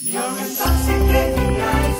You're intoxicating ice.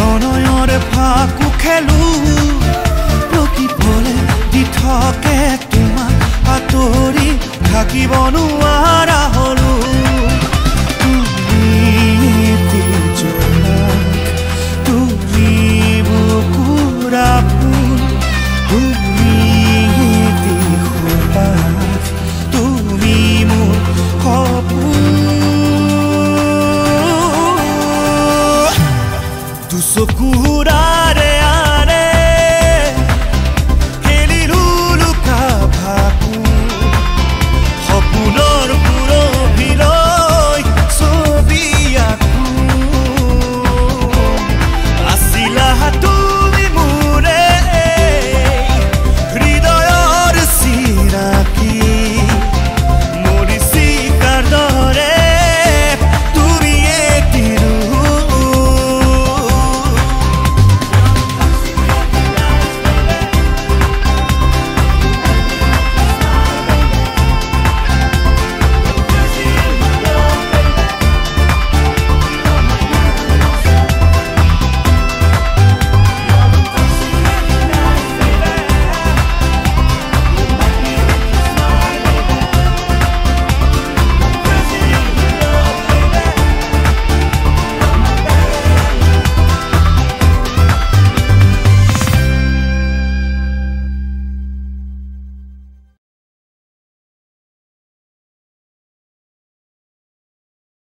প্ৰণয়ৰ ফাকু খেলো। প্ৰতিফলে দি থাকে তোমাক আঁতৰি থাকিব নোৱাৰা।